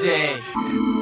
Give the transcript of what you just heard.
day.